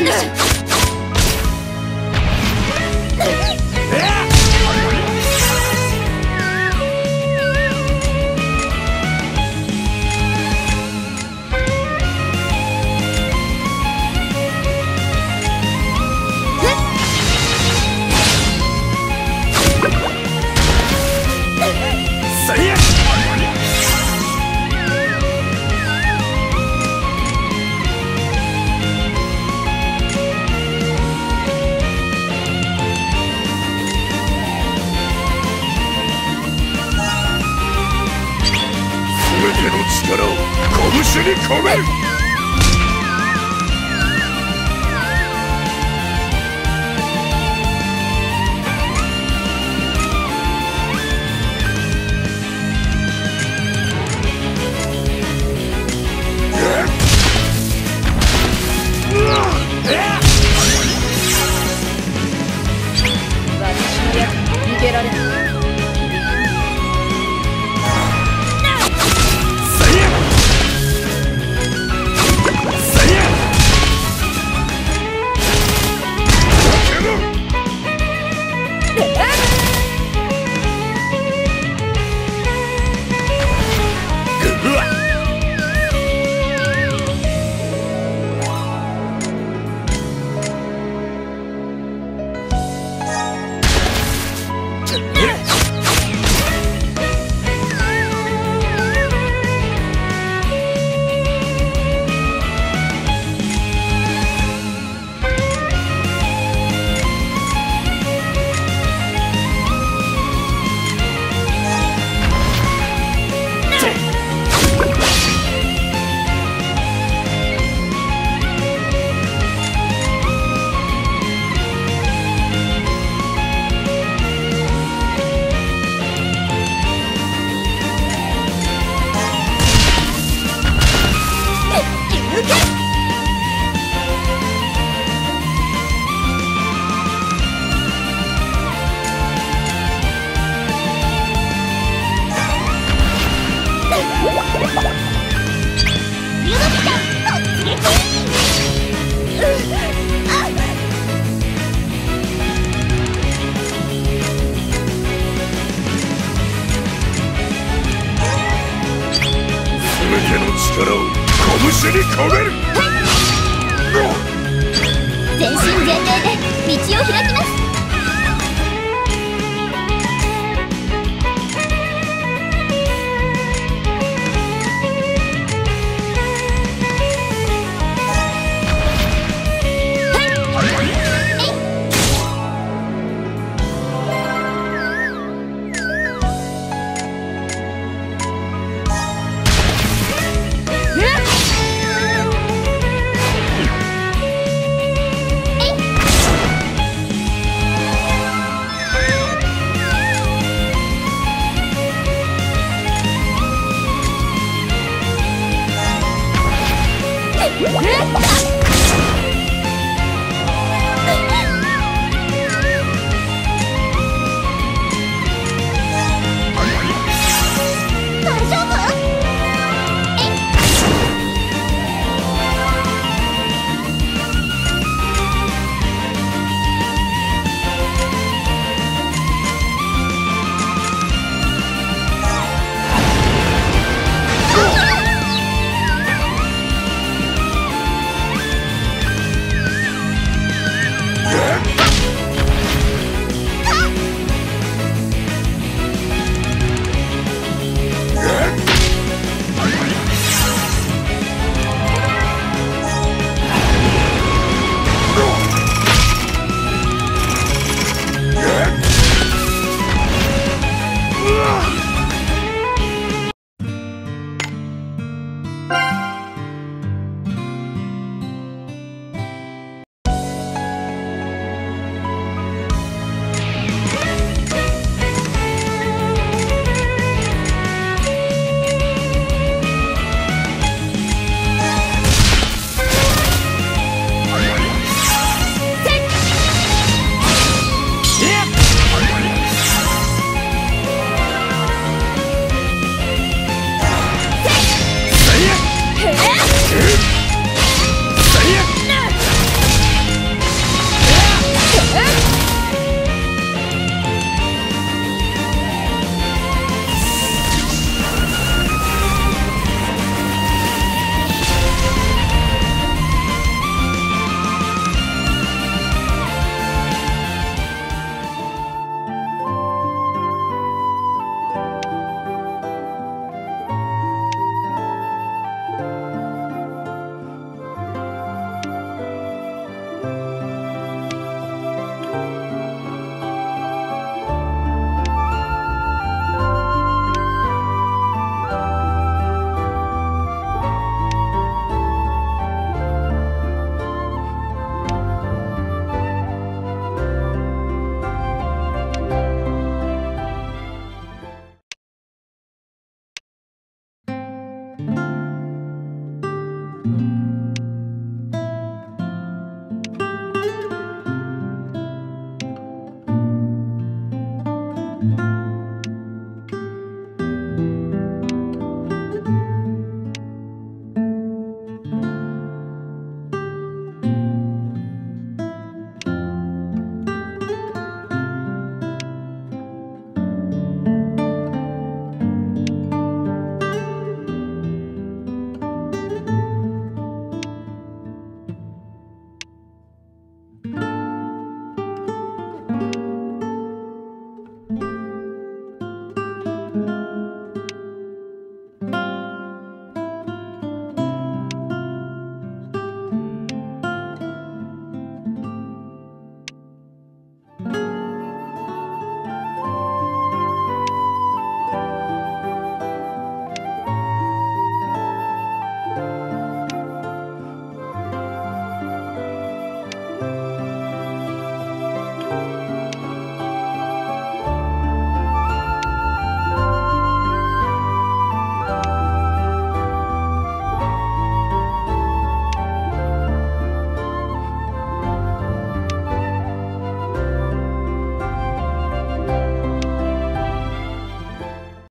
Listen. に込める。拳に込める。全身全霊で道を開きます。Huh?